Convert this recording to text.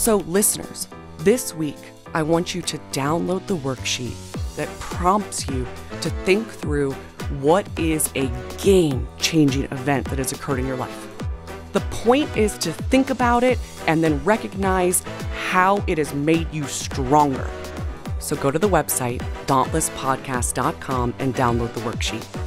So, listeners, this week, I want you to download the worksheet that prompts you to think through what is a game changing event that has occurred in your life. The point is to think about it and then recognize how it has made you stronger. So go to the website, dauntlesspodcast.com, and download the worksheet.